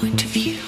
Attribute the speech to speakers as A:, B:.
A: point of view.